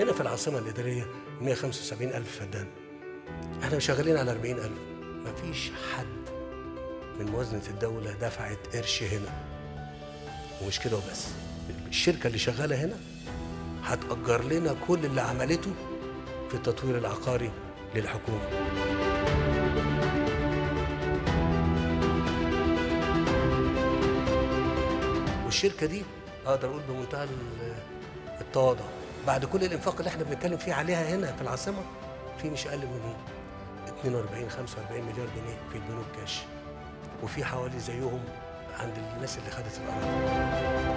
هنا في العاصمة الإدارية 175 ألف فدان إحنا شغالين على 40 ألف. مفيش حد من موازنة الدولة دفعت قرش هنا. ومش كده وبس. الشركة اللي شغالة هنا هتأجر لنا كل اللي عملته في التطوير العقاري للحكومة. والشركة دي أقدر أقول بمنتهى ال- التواضع. بعد كل الإنفاق اللي إحنا بنتكلم فيه عليها هنا في العاصمة في مش أقل من 42 45 مليار جنيه في البنوك كاش. وفي حوالي زيهم عند الناس اللي خدت الأراضي